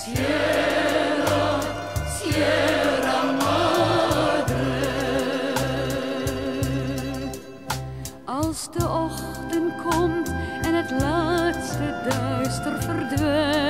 Als de ochtend komt en het laatste duister verdwijnt.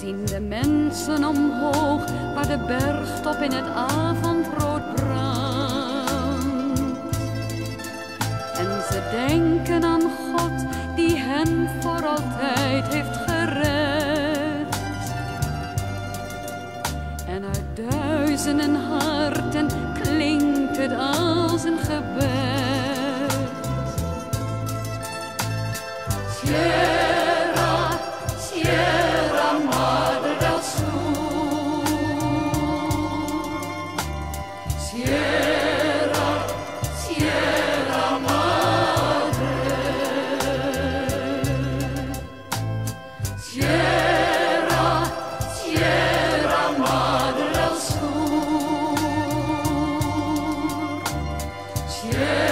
Zien de mensen omhoog waar de bergtop in het avondrood brandt? En ze denken aan God die hen voor altijd heeft gered. En uit duizenden harten klinkt het als een gebed. Yeah.